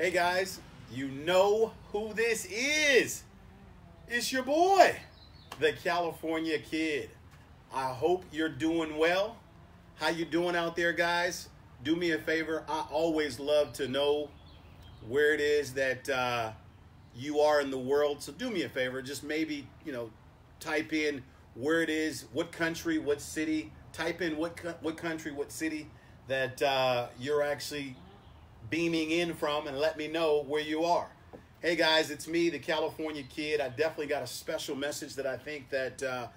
Hey guys, you know who this is. It's your boy, the California Kid. I hope you're doing well. How you doing out there, guys? Do me a favor. I always love to know where it is that uh, you are in the world. So do me a favor. Just maybe you know, type in where it is, what country, what city. Type in what what country, what city that uh, you're actually beaming in from and let me know where you are. Hey guys, it's me, the California Kid. I definitely got a special message that I think that uh,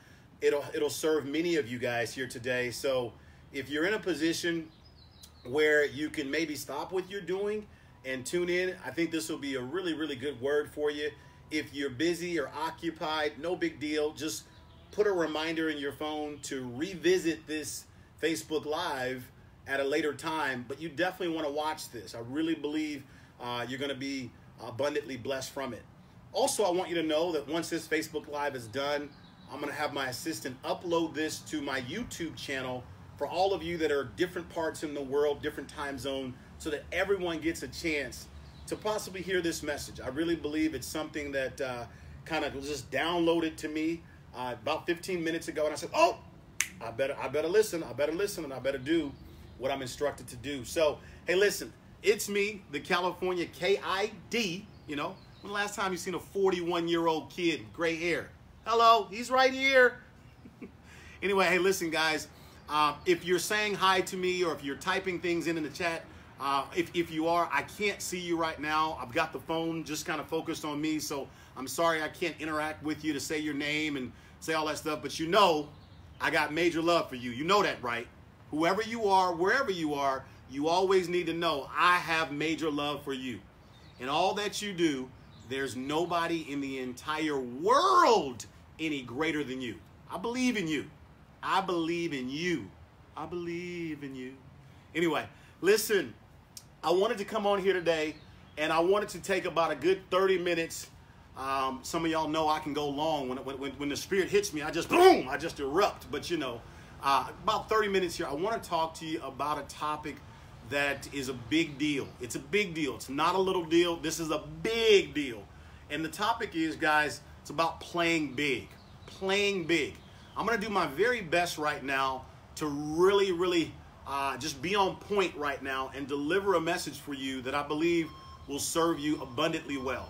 it'll it'll serve many of you guys here today. So if you're in a position where you can maybe stop what you're doing and tune in, I think this will be a really really good word for you. If you're busy or occupied, no big deal. Just put a reminder in your phone to revisit this Facebook Live at a later time, but you definitely want to watch this. I really believe uh, you're going to be abundantly blessed from it. Also, I want you to know that once this Facebook Live is done, I'm going to have my assistant upload this to my YouTube channel for all of you that are different parts in the world, different time zone, so that everyone gets a chance to possibly hear this message. I really believe it's something that uh, kind of just downloaded to me uh, about 15 minutes ago, and I said, "Oh, I better, I better listen. I better listen, and I better do what I'm instructed to do." So, hey, listen, it's me, the California KID. You know, when the last time you seen a 41 year old kid, gray hair? Hello, he's right here. anyway, hey, listen, guys. Uh, if you're saying hi to me or if you're typing things in in the chat, uh, if, if you are, I can't see you right now. I've got the phone just kind of focused on me, so I'm sorry I can't interact with you to say your name and say all that stuff. But you know, I got major love for you. You know that, right? Whoever you are, wherever you are, you always need to know I have major love for you. And all that you do, there's nobody in the entire world any greater than you. I believe in you. I believe in you. I believe in you. Anyway, listen, I wanted to come on here today and I wanted to take about a good 30 minutes. Um, some of y'all know I can go long. When, when, when the spirit hits me, I just boom, I just erupt. But you know, uh, about 30 minutes here, I want to talk to you about a topic that is a big deal. It's a big deal. It's not a little deal. This is a big deal. And the topic is, guys, it's about playing big. Playing big. I'm going to do my very best right now to really, really uh, just be on point right now and deliver a message for you that I believe will serve you abundantly well.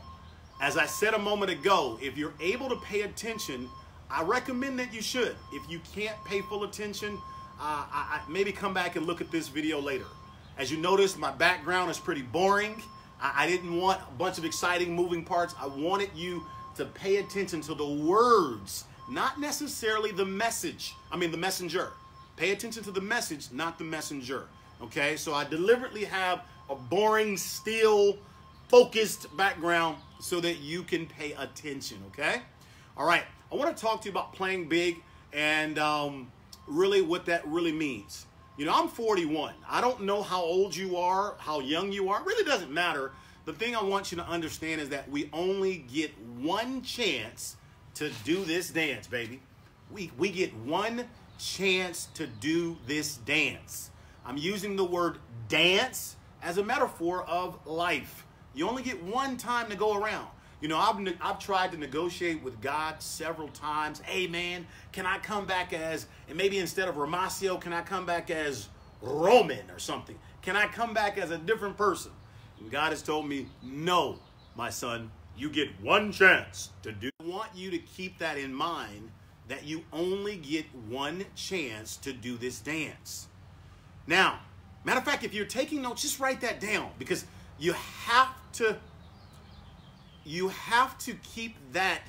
As I said a moment ago, if you're able to pay attention, I recommend that you should. If you can't pay full attention, uh, I, I maybe come back and look at this video later. As you notice, my background is pretty boring. I, I didn't want a bunch of exciting moving parts. I wanted you to pay attention to the words, not necessarily the message. I mean, the messenger. Pay attention to the message, not the messenger. Okay, so I deliberately have a boring, still, focused background so that you can pay attention. Okay, all right. I want to talk to you about playing big and um, really what that really means. You know, I'm 41. I don't know how old you are, how young you are. It really doesn't matter. The thing I want you to understand is that we only get one chance to do this dance, baby. We, we get one chance to do this dance. I'm using the word dance as a metaphor of life. You only get one time to go around. You know, I've, I've tried to negotiate with God several times. Hey, man, can I come back as, and maybe instead of Romacio, can I come back as Roman or something? Can I come back as a different person? And God has told me, no, my son, you get one chance to do. I want you to keep that in mind that you only get one chance to do this dance. Now, matter of fact, if you're taking notes, just write that down because you have to you have to keep that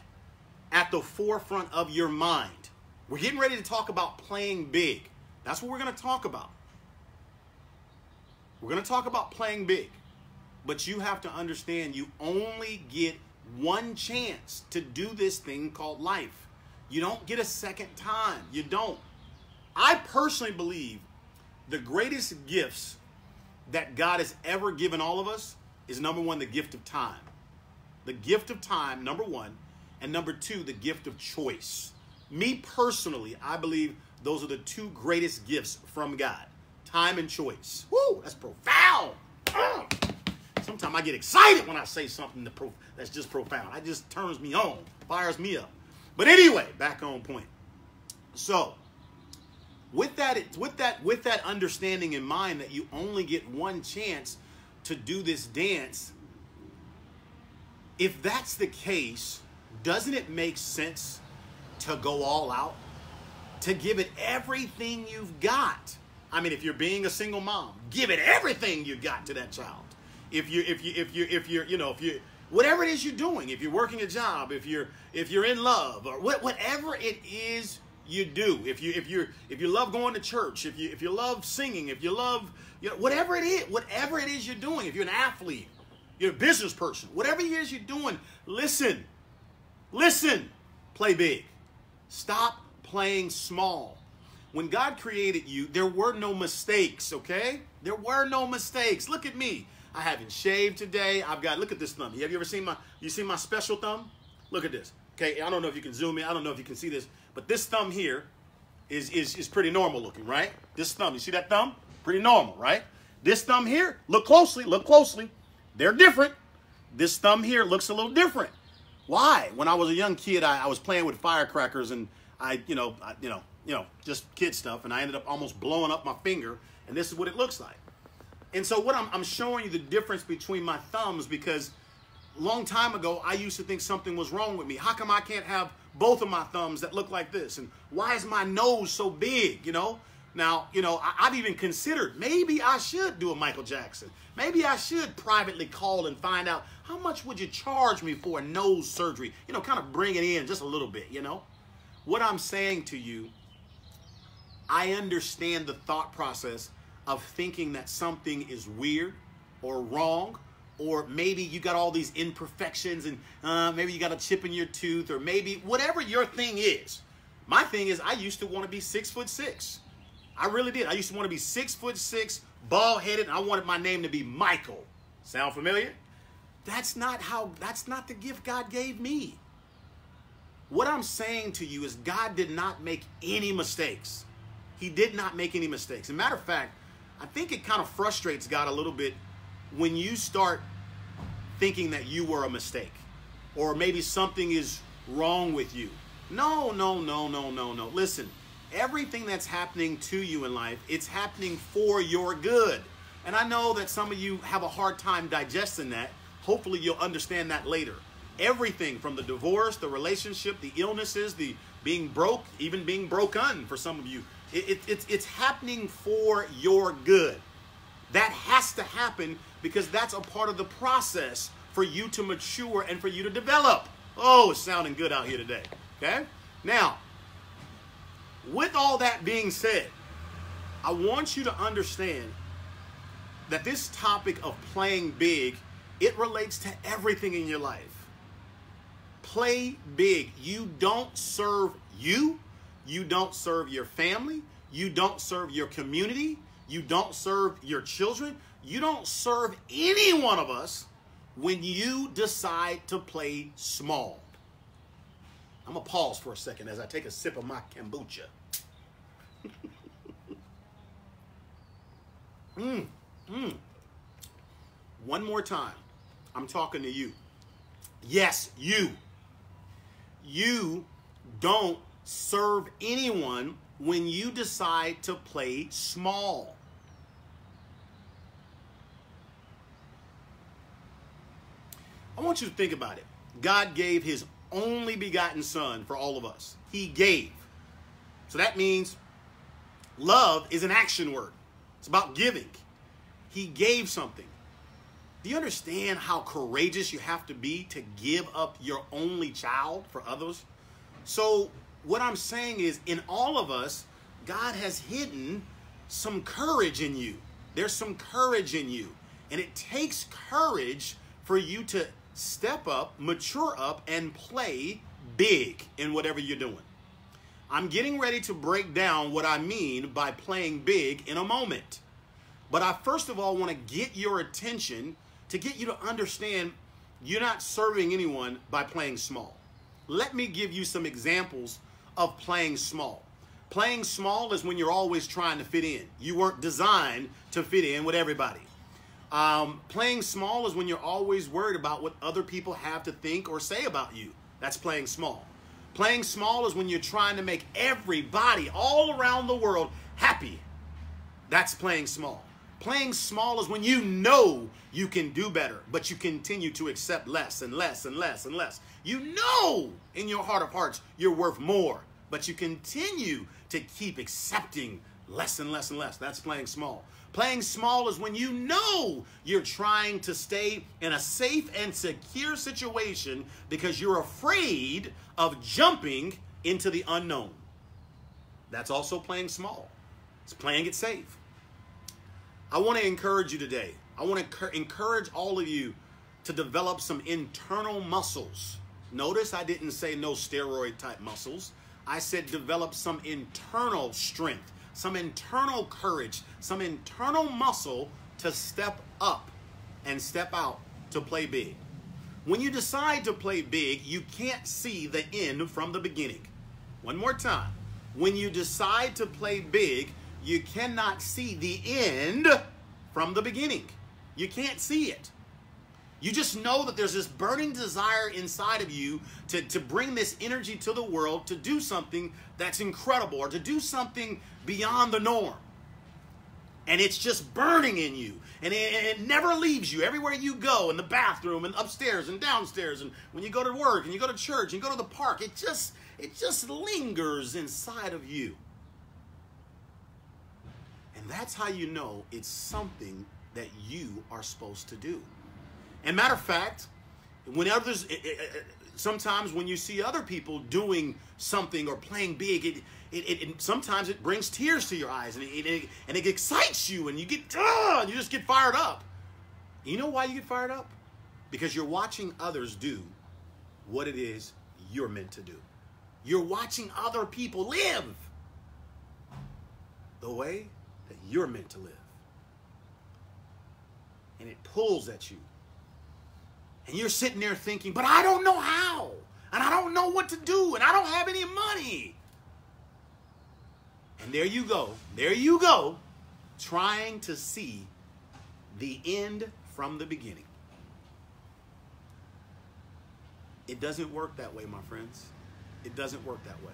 at the forefront of your mind. We're getting ready to talk about playing big. That's what we're going to talk about. We're going to talk about playing big. But you have to understand you only get one chance to do this thing called life. You don't get a second time. You don't. I personally believe the greatest gifts that God has ever given all of us is number one, the gift of time. The gift of time, number one. And number two, the gift of choice. Me personally, I believe those are the two greatest gifts from God time and choice. Woo, that's profound. Sometimes I get excited when I say something that's just profound. It just turns me on, fires me up. But anyway, back on point. So, with that, with that, with that understanding in mind that you only get one chance to do this dance, if that's the case, doesn't it make sense to go all out? To give it everything you've got? I mean, if you're being a single mom, give it everything you've got to that child. If you, if you, if you, if you're, you know, if you, whatever it is you're doing, if you're working a job, if you're, if you're in love, or what, whatever it is you do, if you, if you, if you love going to church, if you, if you love singing, if you love, you know, whatever it is, whatever it is you're doing, if you're an athlete, you're a business person, whatever it is you're doing, listen, listen, play big. Stop playing small. When God created you, there were no mistakes, okay? There were no mistakes. Look at me. I haven't shaved today. I've got, look at this thumb. Have you ever seen my, you seen my special thumb? Look at this. Okay, I don't know if you can zoom in. I don't know if you can see this, but this thumb here is, is, is pretty normal looking, right? This thumb, you see that thumb? Pretty normal, right? This thumb here, look closely, look closely. They're different. This thumb here looks a little different. Why? When I was a young kid, I, I was playing with firecrackers and I, you know, I, you know, you know, just kid stuff, and I ended up almost blowing up my finger, and this is what it looks like. And so what I'm, I'm showing you the difference between my thumbs because a long time ago, I used to think something was wrong with me. How come I can't have both of my thumbs that look like this? And why is my nose so big, you know? Now, you know, I, have even considered maybe I should do a Michael Jackson. Maybe I should privately call and find out how much would you charge me for a nose surgery? You know, kind of bring it in just a little bit, you know? What I'm saying to you, I understand the thought process of thinking that something is weird or wrong or maybe you got all these imperfections and uh, maybe you got a chip in your tooth or maybe whatever your thing is my thing is i used to want to be six foot six i really did i used to want to be six foot six bald headed i wanted my name to be michael sound familiar that's not how that's not the gift god gave me what i'm saying to you is god did not make any mistakes he did not make any mistakes. As a matter of fact, I think it kind of frustrates God a little bit when you start thinking that you were a mistake or maybe something is wrong with you. No, no, no, no, no, no. Listen, everything that's happening to you in life, it's happening for your good. And I know that some of you have a hard time digesting that. Hopefully, you'll understand that later. Everything from the divorce, the relationship, the illnesses, the being broke, even being broken for some of you, it, it, it's, it's happening for your good. That has to happen because that's a part of the process for you to mature and for you to develop. Oh, it's sounding good out here today. Okay? Now, with all that being said, I want you to understand that this topic of playing big, it relates to everything in your life. Play big. You don't serve you, you don't serve your family. You don't serve your community. You don't serve your children. You don't serve any one of us when you decide to play small. I'm going to pause for a second as I take a sip of my kombucha. Mmm, mmm. One more time. I'm talking to you. Yes, you. You don't serve anyone when you decide to play small. I want you to think about it. God gave his only begotten son for all of us. He gave. So that means love is an action word. It's about giving. He gave something. Do you understand how courageous you have to be to give up your only child for others? So what I'm saying is, in all of us, God has hidden some courage in you. There's some courage in you. And it takes courage for you to step up, mature up, and play big in whatever you're doing. I'm getting ready to break down what I mean by playing big in a moment. But I first of all want to get your attention to get you to understand you're not serving anyone by playing small. Let me give you some examples of playing small. Playing small is when you're always trying to fit in. You weren't designed to fit in with everybody. Um, playing small is when you're always worried about what other people have to think or say about you. That's playing small. Playing small is when you're trying to make everybody all around the world happy. That's playing small. Playing small is when you know you can do better, but you continue to accept less and less and less and less. You know in your heart of hearts you're worth more, but you continue to keep accepting less and less and less. That's playing small. Playing small is when you know you're trying to stay in a safe and secure situation because you're afraid of jumping into the unknown. That's also playing small. It's playing it safe. I want to encourage you today. I want to encourage all of you to develop some internal muscles. Notice I didn't say no steroid type muscles. I said develop some internal strength some internal courage, some internal muscle to step up and step out to play big. When you decide to play big, you can't see the end from the beginning. One more time. When you decide to play big, you cannot see the end from the beginning. You can't see it. You just know that there's this burning desire inside of you to, to bring this energy to the world, to do something that's incredible, or to do something beyond the norm. And it's just burning in you. And it, it, never leaves you. Everywhere you go, in the bathroom and upstairs and downstairs, and when you go to work and you go to church and you go to the park, it just it just lingers inside of you. And that's how you know it's something that you are supposed to do. And matter of fact, when others, it, it, sometimes when you see other people doing something or playing big, it, it, it, sometimes it brings tears to your eyes and it, it, and it excites you and you get, uh, you just get fired up. You know why you get fired up? Because you're watching others do what it is you're meant to do. You're watching other people live the way that you're meant to live. And it pulls at you and you're sitting there thinking, but I don't know how. And I don't know what to do. And I don't have any money. And there you go. There you go. Trying to see the end from the beginning. It doesn't work that way, my friends. It doesn't work that way.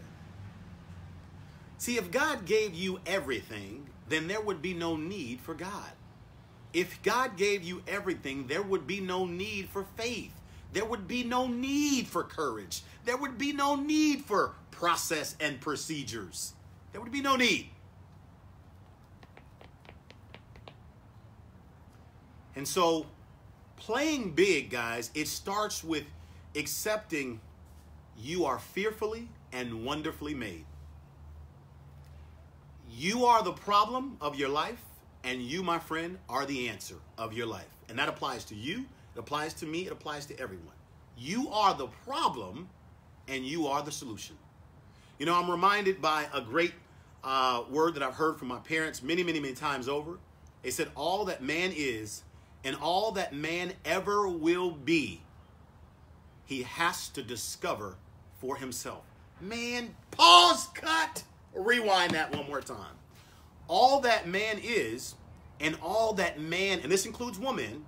See, if God gave you everything, then there would be no need for God. If God gave you everything, there would be no need for faith. There would be no need for courage. There would be no need for process and procedures. There would be no need. And so, playing big, guys, it starts with accepting you are fearfully and wonderfully made. You are the problem of your life. And you, my friend, are the answer of your life. And that applies to you, it applies to me, it applies to everyone. You are the problem, and you are the solution. You know, I'm reminded by a great uh, word that I've heard from my parents many, many, many times over. They said, All that man is and all that man ever will be, he has to discover for himself. Man, pause, cut, rewind that one more time all that man is and all that man, and this includes woman,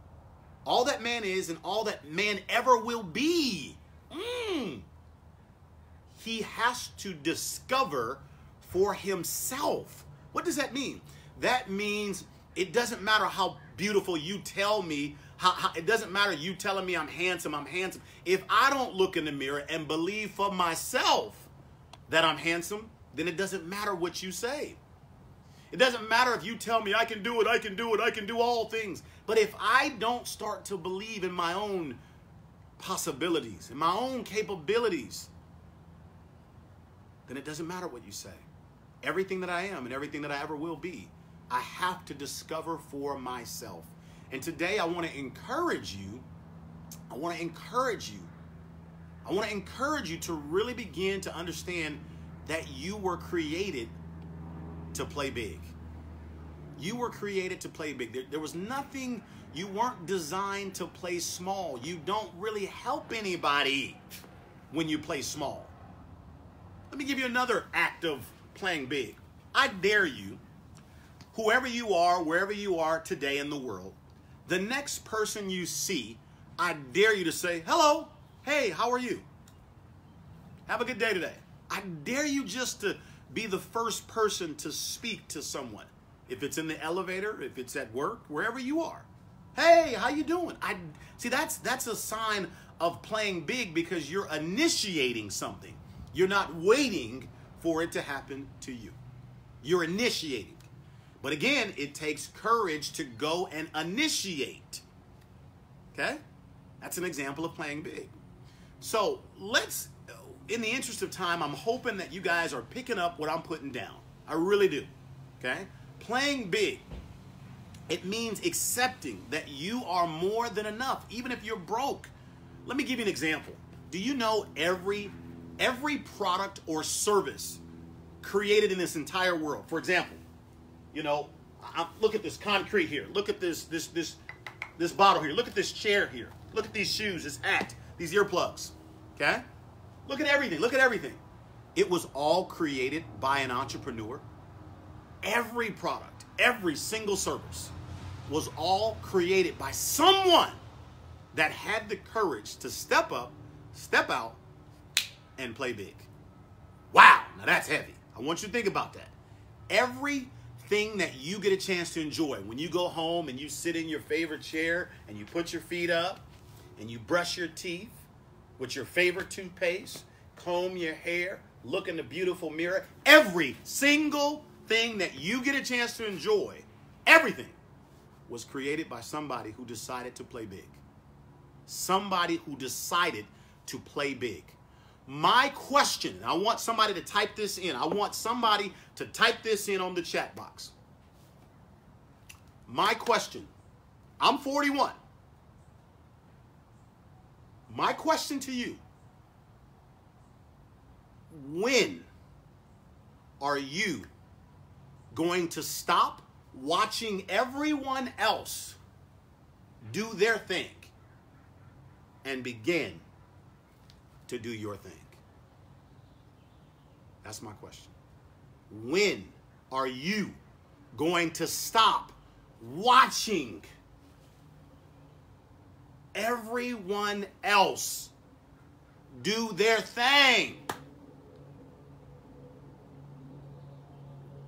all that man is and all that man ever will be, mm, he has to discover for himself. What does that mean? That means it doesn't matter how beautiful you tell me, how, how, it doesn't matter you telling me I'm handsome, I'm handsome. If I don't look in the mirror and believe for myself that I'm handsome, then it doesn't matter what you say. It doesn't matter if you tell me I can do it, I can do it, I can do all things. But if I don't start to believe in my own possibilities, in my own capabilities, then it doesn't matter what you say. Everything that I am and everything that I ever will be, I have to discover for myself. And today I want to encourage you. I want to encourage you. I want to encourage you to really begin to understand that you were created to play big. You were created to play big. There, there, was nothing, you weren't designed to play small. You don't really help anybody when you play small. Let me give you another act of playing big. I dare you, whoever you are, wherever you are today in the world, the next person you see, I dare you to say, hello, hey, how are you? Have a good day today. I dare you just to be the first person to speak to someone. If it's in the elevator, if it's at work, wherever you are. Hey, how you doing? I see that's that's a sign of playing big because you're initiating something. You're not waiting for it to happen to you. You're initiating. But again, it takes courage to go and initiate. Okay? That's an example of playing big. So let's, in the interest of time, I'm hoping that you guys are picking up what I'm putting down. I really do. Okay? Playing big. It means accepting that you are more than enough, even if you're broke. Let me give you an example. Do you know every every product or service created in this entire world? For example, you know, I, look at this concrete here. Look at this this this this bottle here. Look at this chair here. Look at these shoes, this hat, these earplugs. Okay? Look at everything. Look at everything. It was all created by an entrepreneur. Every product, every single service was all created by someone that had the courage to step up, step out, and play big. Wow, now that's heavy. I want you to think about that. Everything that you get a chance to enjoy when you go home and you sit in your favorite chair and you put your feet up and you brush your teeth with your favorite toothpaste, comb your hair, look in the beautiful mirror, every single thing that you get a chance to enjoy, everything was created by somebody who decided to play big. Somebody who decided to play big. My question, I want somebody to type this in. I want somebody to type this in on the chat box. My question, I'm 41. My question to you, when are you going to stop watching everyone else do their thing and begin to do your thing? That's my question. When are you going to stop watching everyone else do their thing?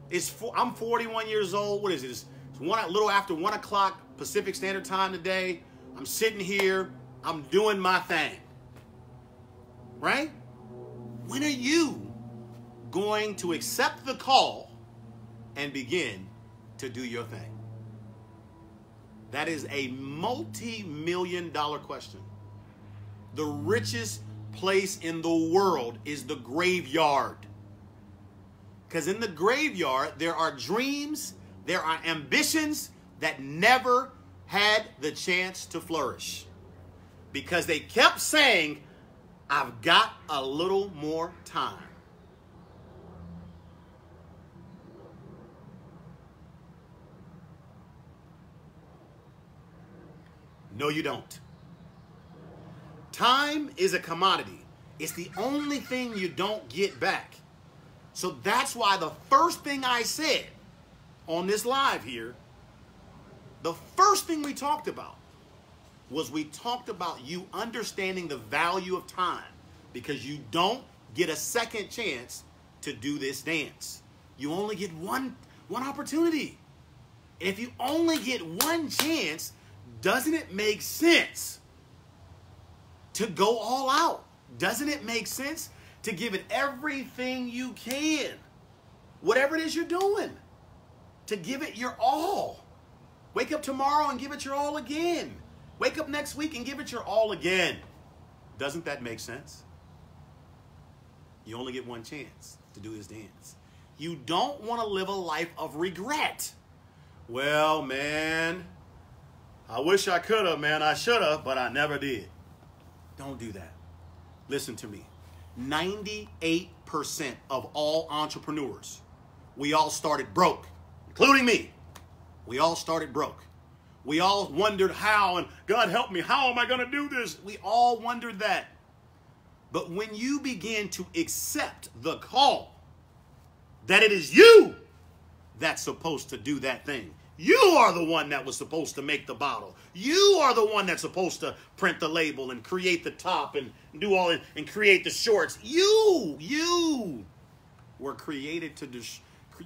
It's for, I'm 41 years old. What is it? It's one a little after one o'clock Pacific Standard Time today. I'm sitting here. I'm doing my thing. Right? When are you going to accept the call and begin to do your thing? That is a multi million dollar question. The richest place in the world is the graveyard. Because in the graveyard, there are dreams, there are ambitions that never had the chance to flourish. Because they kept saying, I've got a little more time. No, you don't. Time is a commodity. It's the only thing you don't get back. So that's why the first thing I said on this live here, the first thing we talked about was we talked about you understanding the value of time because you don't get a second chance to do this dance. You only get one one opportunity. If you only get one chance, doesn't it make sense to go all out? Doesn't it make sense to give it everything you can? Whatever it is you're doing, to give it your all. Wake up tomorrow and give it your all again. Wake up next week and give it your all again. Doesn't that make sense? You only get one chance to do this dance. You don't want to live a life of regret. Well, man, I wish I could have, man. I should have, but I never did. Don't do that. Listen to me. 98% of all entrepreneurs, we all started broke, including me. We all started broke. We all wondered how, and God help me, how am I going to do this? We all wondered that. But when you begin to accept the call that it is you that's supposed to do that thing, You are the one that was supposed to make the bottle. You are the one that's supposed to print the label and create the top and do all it and create the shorts. You, you were created to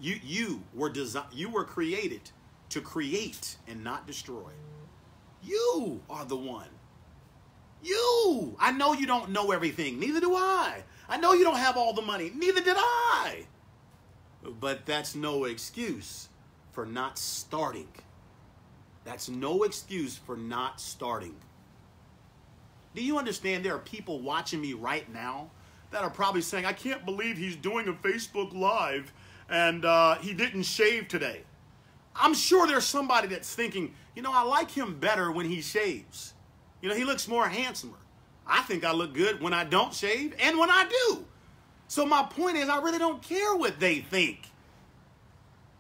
you you were designed, you were created to create and not destroy. You are the one. You. I know you don't know everything. Neither do I. I know you don't have all the money. Neither did I. But that's no excuse for not starting. That's no excuse for not starting. Do you understand there are people watching me right now that are probably saying, I can't believe he's doing a Facebook Live and uh, he didn't shave today. I'm sure there's somebody that's thinking, you know, I like him better when he shaves. You know, he looks more handsomer. I think I look good when I don't shave and when I do. So my point is, I really don't care what they think.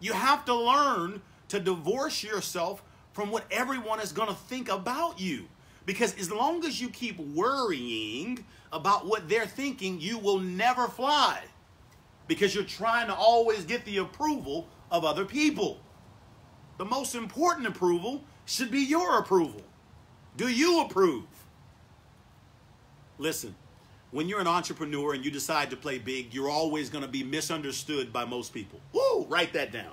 You have to learn to divorce yourself from what everyone is going to think about you. Because as long as you keep worrying about what they're thinking, you will never fly. Because you're trying to always get the approval of other people. The most important approval should be your approval. Do you approve? Listen, when you're an entrepreneur and you decide to play big, you're always going to be misunderstood by most people. Woo, write that down.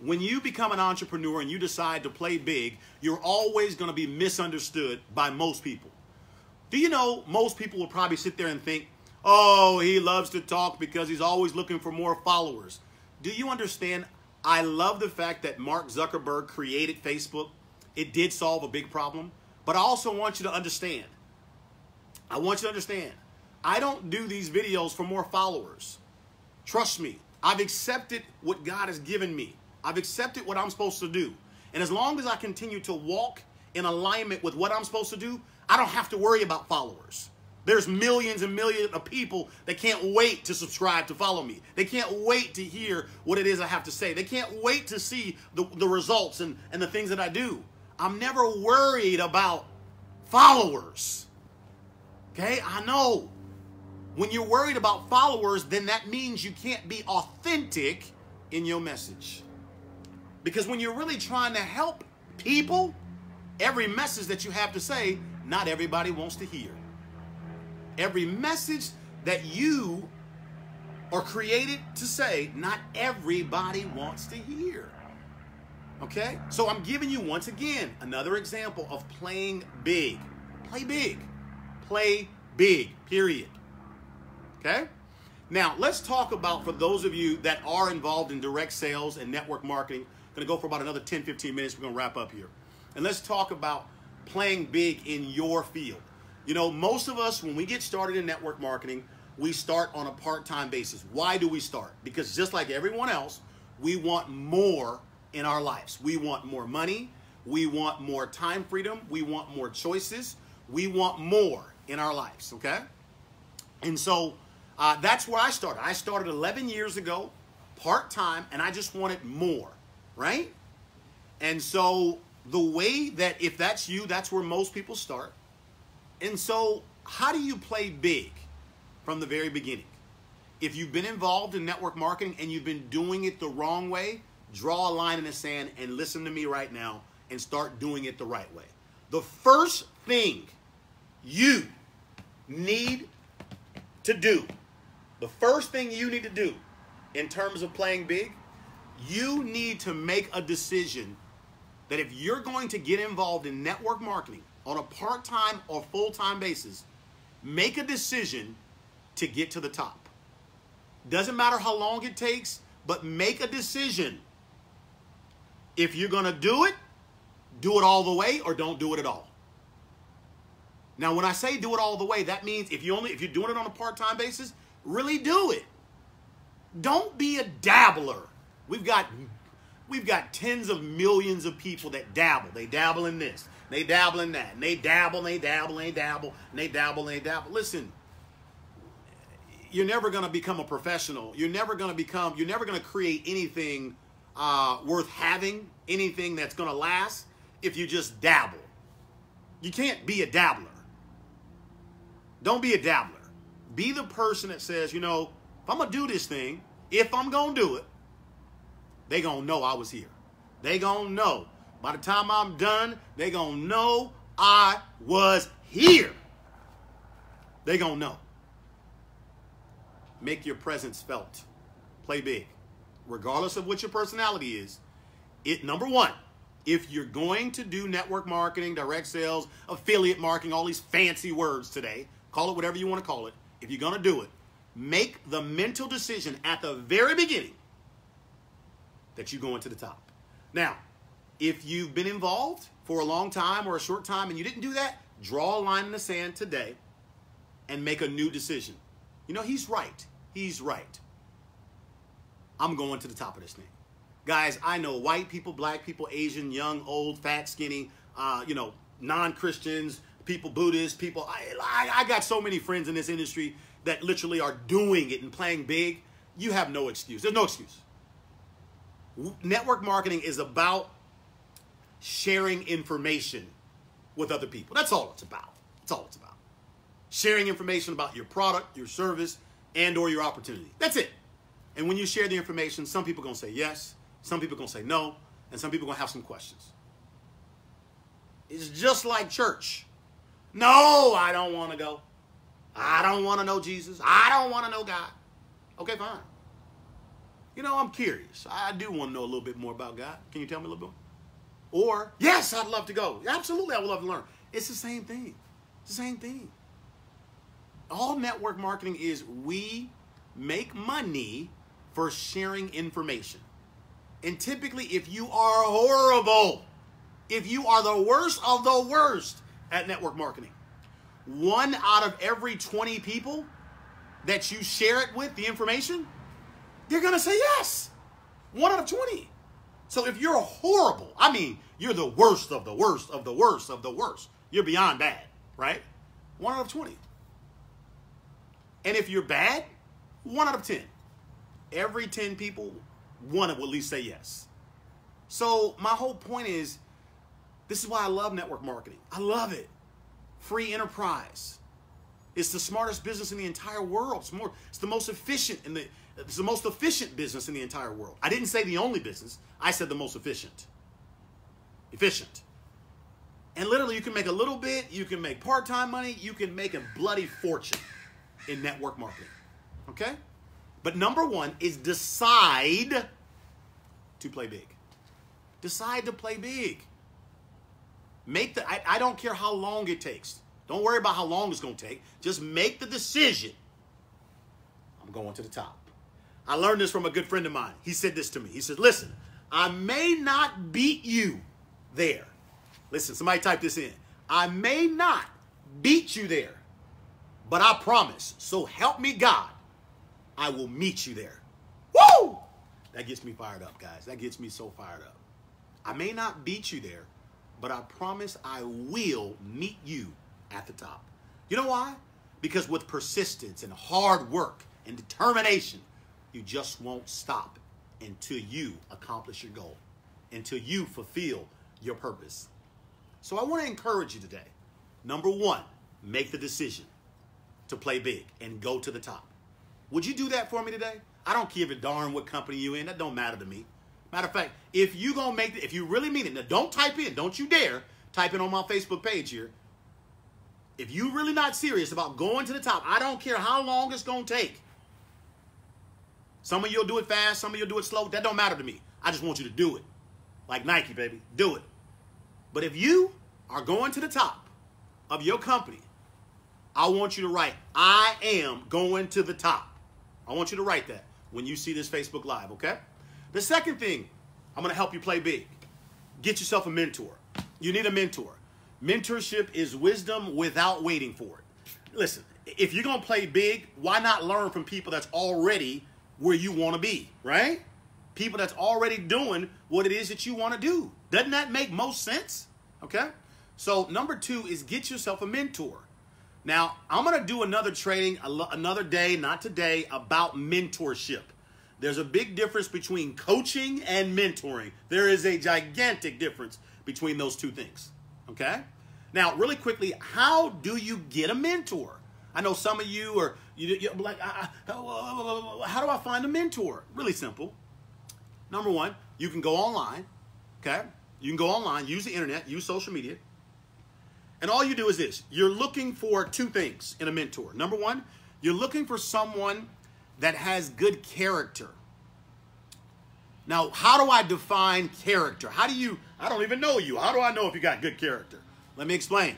When you become an entrepreneur and you decide to play big, you're always going to be misunderstood by most people. Do you know most people will probably sit there and think, oh, he loves to talk because he's always looking for more followers. Do you understand? I love the fact that Mark Zuckerberg created Facebook. It did solve a big problem. But I also want you to understand I want you to understand, I don't do these videos for more followers. Trust me, I've accepted what God has given me. I've accepted what I'm supposed to do. And as long as I continue to walk in alignment with what I'm supposed to do, I don't have to worry about followers. There's millions and millions of people that can't wait to subscribe to follow me. They can't wait to hear what it is I have to say. They can't wait to see the, the results and, and the things that I do. I'm never worried about followers. Okay, I know. When you're worried about followers, then that means you can't be authentic in your message. Because when you're really trying to help people, every message that you have to say, not everybody wants to hear. Every message that you are created to say, not everybody wants to hear. Okay? So I'm giving you once again another example of playing big. Play big. Play big, period. Okay? Now, let's talk about for those of you that are involved in direct sales and network marketing. Going to go for about another 10, 15 minutes. We're going to wrap up here. And let's talk about playing big in your field. You know, most of us, when we get started in network marketing, we start on a part time basis. Why do we start? Because just like everyone else, we want more in our lives. We want more money. We want more time freedom. We want more choices. We want more in our lives, okay? And so uh, that's where I started. I started 11 years ago, part time, and I just wanted more, right? And so the way that, if that's you, that's where most people start. And so, how do you play big from the very beginning? If you've been involved in network marketing and you've been doing it the wrong way, draw a line in the sand and listen to me right now and start doing it the right way. The first thing you need to do, the first thing you need to do in terms of playing big, you need to make a decision that if you're going to get involved in network marketing on a part time or full time basis, make a decision to get to the top. Doesn't matter how long it takes, but make a decision. If you're going to do it, do it all the way or don't do it at all. Now, when I say do it all the way, that means if you only if you're doing it on a part-time basis, really do it. Don't be a dabbler. We've got we've got tens of millions of people that dabble. They dabble in this, they dabble in that, and they dabble, and they dabble, and they dabble, and they dabble, and they dabble. Listen, you're never going to become a professional. You're never going to become. You're never going to create anything uh, worth having, anything that's going to last if you just dabble. You can't be a dabbler. Don't be a dabbler. Be the person that says, you know, if I'm going to do this thing, if I'm going to do it, they going to know I was here. They gonna know. By the time I'm done, they gonna know I was here. They gonna know. Make your presence felt. Play big. Regardless of what your personality is, it number one, if you're going to do network marketing, direct sales, affiliate marketing, all these fancy words today, call it whatever you want to call it. If you're going to do it, make the mental decision at the very beginning that you go into the top. Now, if you've been involved for a long time or a short time and you didn't do that, draw a line in the sand today and make a new decision. You know, he's right. He's right. I'm going to the top of this thing. Guys, I know white people, black people, Asian, young, old, fat, skinny, uh, you know, non-Christians, people, Buddhists, people. I, I, I got so many friends in this industry that literally are doing it and playing big. You have no excuse. There's no excuse. Network marketing is about sharing information with other people. That's all it's about. That's all it's about. Sharing information about your product, your service, and or your opportunity. That's it. And when you share the information, some people are going to say yes, some people are going to say no, and some people are going to have some questions. It's just like church. No, I don't want to go. I don't want to know Jesus. I don't want to know God. Okay, fine. You know, I'm curious. I do want to know a little bit more about God. Can you tell me a little bit? Or, yes, I'd love to go. Absolutely, I would love to learn. It's the same thing. It's the same thing. All network marketing is we make money for sharing information. And typically, if you are horrible, if you are the worst of the worst at network marketing, one out of every 20 people that you share it with, the information, they're going to say yes. One out of 20. So if you're horrible, I mean, you're the worst of the worst of the worst of the worst. You're beyond bad, right? One out of 20. And if you're bad, one out of 10 every 10 people, one of will at least say yes. So my whole point is, this is why I love network marketing. I love it. Free enterprise. It's the smartest business in the entire world. It's more, it's the most efficient in the it's the most efficient business in the entire world. I didn't say the only business. I said the most efficient. Efficient. And literally you can make a little bit, you can make part-time money, you can make a bloody fortune in network marketing. Okay? But number one is decide to play big. Decide to play big. Make the, I, I don't care how long it takes. Don't worry about how long it's going to take. Just make the decision. I'm going to the top. I learned this from a good friend of mine. He said this to me. He said, Listen, I may not beat you there. Listen, somebody type this in. I may not beat you there, but I promise, so help me God, I will meet you there. Woo! That gets me fired up, guys. That gets me so fired up. I may not beat you there, but I promise I will meet you at the top. You know why? Because with persistence and hard work and determination, you just won't stop until you accomplish your goal, until you fulfill your purpose. So I want to encourage you today. Number one, make the decision to play big and go to the top. Would you do that for me today? I don't give a darn what company you in. That don't matter to me. Matter of fact, if you gonna make, if you really mean it, now don't type in, don't you dare type in on my Facebook page here. If you really not serious about going to the top, I don't care how long it's gonna take. Some of you'll do it fast, some of you'll do it slow. That don't matter to me. I just want you to do it. Like Nike, baby. Do it. But if you are going to the top of your company, I want you to write, I am going to the top. I want you to write that when you see this Facebook Live, okay? The second thing, I'm going to help you play big. Get yourself a mentor. You need a mentor. Mentorship is wisdom without waiting for it. Listen, if you're to play big, why not learn from people that's already where you want to be, right? People that's already doing what it is that you want to do. Doesn't that make most sense? Okay? So, number two is get yourself a mentor. Now, I'm going to do another training another day, not today, about mentorship. There's a big difference between coaching and mentoring. There is a gigantic difference between those two things. Okay? Now, really quickly, how do you get a mentor? I know some of you are you, you're like, I, I, oh, how do I find a mentor? Really simple. Number one, you can go online, Okay? You can go online, use the internet, use social media. And all you do is this you're looking for two things in a mentor. Number one, you're looking for someone that has good character. Now, how do I define character? How do you, I don't even know you. How do I know if you got good character? Let me explain.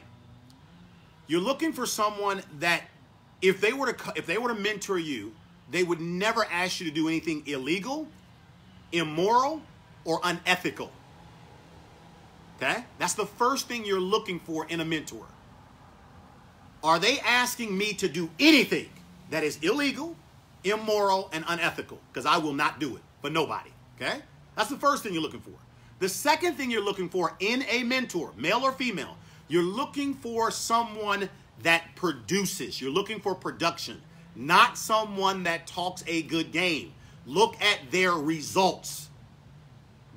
You're looking for someone that if they were to if they were to mentor you, they would never ask you to do anything illegal, immoral, or unethical. Okay? That's the first thing you're looking for in a mentor. Are they asking me to do anything that is illegal, immoral, and unethical? Because I will not do it for nobody. Okay? That's the first thing you're looking for. The second thing you're looking for in a mentor, male or female, you're looking for someone that produces. You're looking for production, not someone that talks a good game. Look at their results.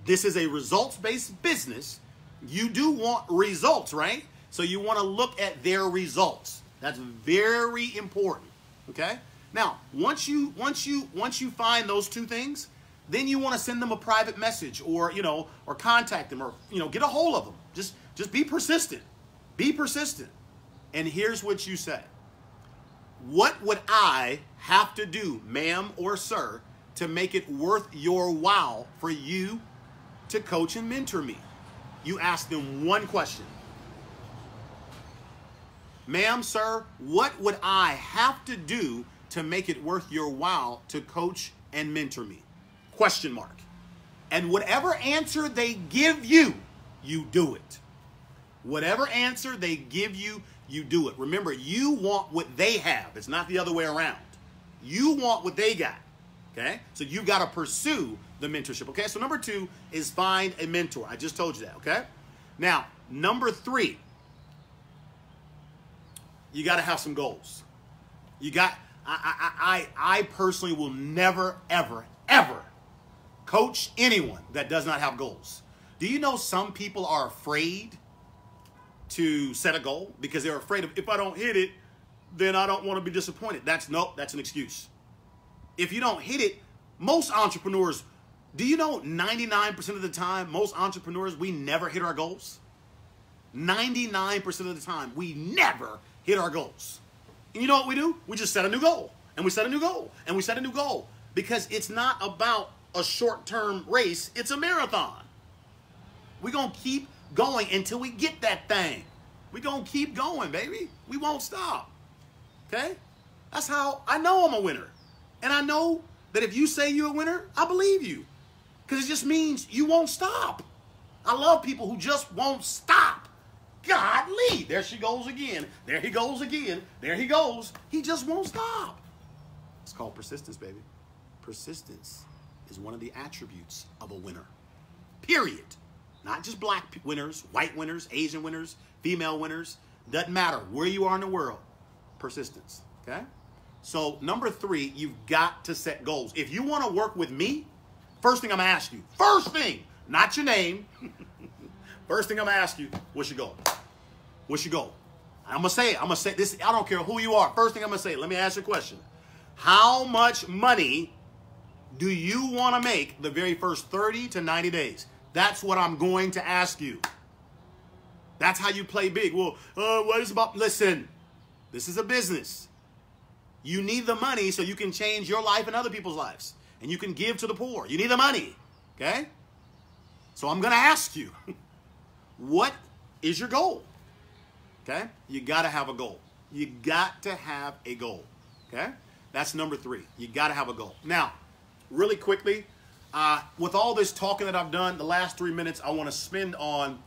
This is a results based business. You do want results, right? So you want to look at their results. That's very important. Okay? Now, once you once you once you find those two things, then you want to send them a private message or, you know, or contact them or, you know, get a hold of them. Just just be persistent. Be persistent. And here's what you say. What would I have to do, ma'am or sir, to make it worth your while for you to coach and mentor me? You ask them one question. Ma'am, sir, what would I have to do to make it worth your while to coach and mentor me? Question mark. And whatever answer they give you, you do it. Whatever answer they give you, you do it. Remember, you want what they have. It's not the other way around. You want what they got. Okay? So you got to pursue the mentorship. Okay? So number two is find a mentor. I just told you that. Okay? Now, number three, you got to have some goals. You got, I, I, I, I personally will never, ever, ever Coach anyone that does not have goals. Do you know some people are afraid to set a goal because they're afraid of if I don't hit it, then I don't want to be disappointed. That's no, that's an excuse. If you don't hit it, most entrepreneurs, do you know 99% of the time, most entrepreneurs, we never hit our goals? 99% of the time, we never hit our goals. And you know what we do? We just set a new goal. And we set a new goal. And we set a new goal. Because it's not about a short term race, it's a marathon. We're going to keep going until we get that thing. We're going to keep going, baby. We won't stop. Okay? That's how I know I'm a winner. And I know that if you say you're a winner, I believe you. Because it just means you won't stop. I love people who just won't stop. Godly. There she goes again. There he goes again. There he goes. He just won't stop. It's called persistence, baby. Persistence is one of the attributes of a winner. Period. Not just black winners, white winners, Asian winners, female winners. Doesn't matter where you are in the world. Persistence. Okay? So, number three, you've got to set goals. If you want to work with me, first thing I'm going to ask you, first thing, not your name, first thing I'm going to ask you, what's your goal? What's your goal? I'm going to say it. I'm going to say this. I don't care who you are. First thing I'm going to say, let me ask you a question. How much money do you want to make the very first 30 to 90 days? That's what I'm going to ask you. That's how you play big. Well, uh, what is about? Listen, this is a business. You need the money so you can change your life and other people's lives. And you can give to the poor. You need the money. Okay? So I'm going to ask you, what is your goal? Okay? You got to have a goal. You got to have a goal. Okay? That's number three. You got to have a goal. Now, really quickly, uh, with all this talking that I've done, the last three minutes I want to spend on,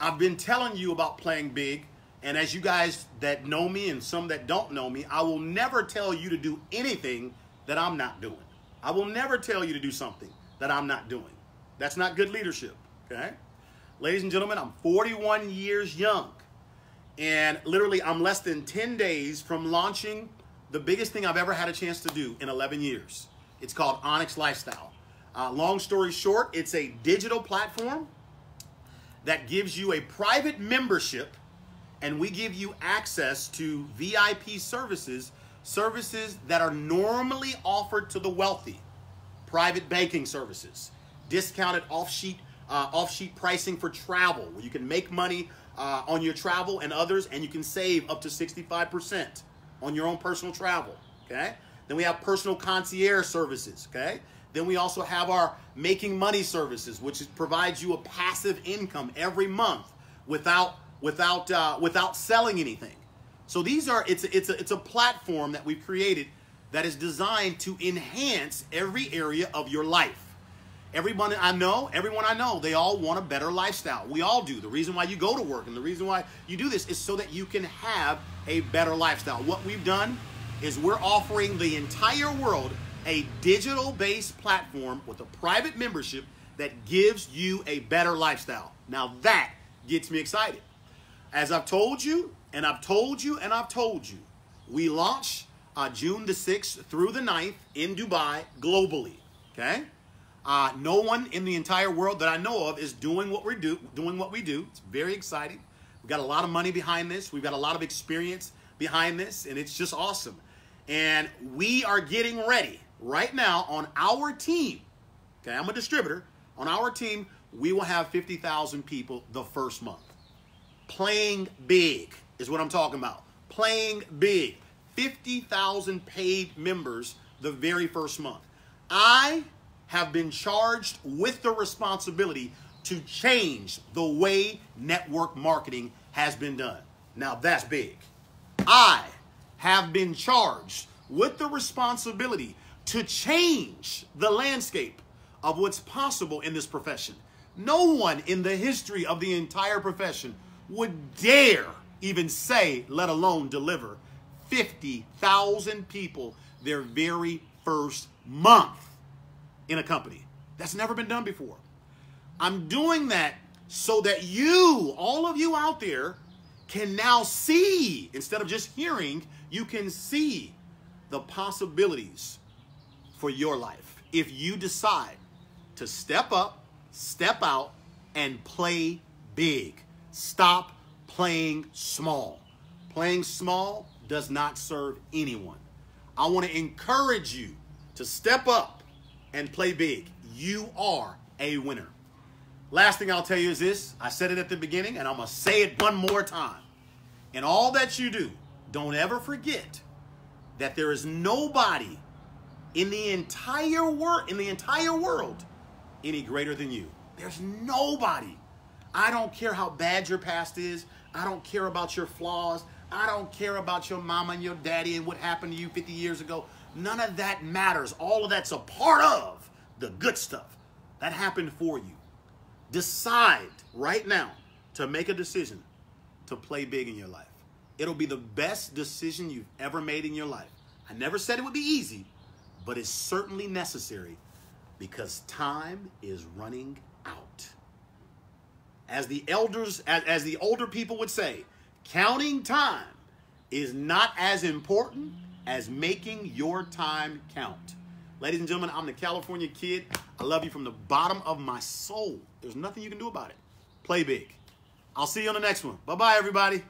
I've been telling you about playing big. And as you guys that know me and some that don't know me, I will never tell you to do anything that I'm not doing. I will never tell you to do something that I'm not doing. That's not good leadership, okay? Ladies and gentlemen, I'm 41 years young. And literally, I'm less than 10 days from launching the biggest thing I've ever had a chance to do in 11 years. It's called Onyx Lifestyle. Uh, long story short, it's a digital platform that gives you a private membership and we give you access to VIP services, services that are normally offered to the wealthy. Private banking services, discounted off-sheet uh, off sheet pricing for travel, where you can make money uh, on your travel and others, and you can save up to 65% on your own personal travel. Okay. Then we have personal concierge services. Okay. Then we also have our making money services, which is, provides you a passive income every month without without uh, without selling anything. So these are it's it's a, it's a platform that we've created that is designed to enhance every area of your life. Everyone I know, everyone I know, they all want a better lifestyle. We all do. The reason why you go to work and the reason why you do this is so that you can have a better lifestyle. What we've done is we're offering the entire world a digital based platform with a private membership that gives you a better lifestyle. Now that gets me excited. As I've told you, and I've told you, and I've told you, we launch uh, June the 6th through the 9th in Dubai globally. Okay? Uh, no one in the entire world that I know of is doing what we do. Doing what we do. It's very exciting. We've got a lot of money behind this. We've got a lot of experience behind this, and it's just awesome. And we are getting ready right now on our team. Okay, I'm a distributor. On our team, we will have 50,000 people the first month. Playing big is what I'm talking about. Playing big. 50,000 paid members the very first month. I have been charged with the responsibility to change the way network marketing has been done. Now that's big. I have been charged with the responsibility to change the landscape of what's possible in this profession. No one in the history of the entire profession would dare even say, let alone deliver, 50,000 people their very first month in a company. That's never been done before. I'm doing that so that you, all of you out there, can now see, instead of just hearing, you can see the possibilities for your life. If you decide to step up, step out, and play big. Stop playing small. Playing small does not serve anyone. I want to encourage you to step up and play big. You are a winner. Last thing I'll tell you is this I said it at the beginning, and I'm going to say it one more time. In all that you do, don't ever forget that there is nobody in the entire world in the entire world any greater than you. There's nobody. I don't care how bad your past is. I don't care about your flaws. I don't care about your mama and your daddy and what happened to you 50 years ago. None of that matters. All of that's a part of the good stuff that happened for you. Decide right now to make a decision to play big in your life. It'll be the best decision you've ever made in your life. I never said it would be easy, but it's certainly necessary because time is running out. As the elders, as, as the older people would say, counting time is not as important as making your time count. Ladies and gentlemen, I'm the California Kid. I love you from the bottom of my soul. There's nothing you can do about it. Play big. I'll see you on the next one. Bye bye, everybody.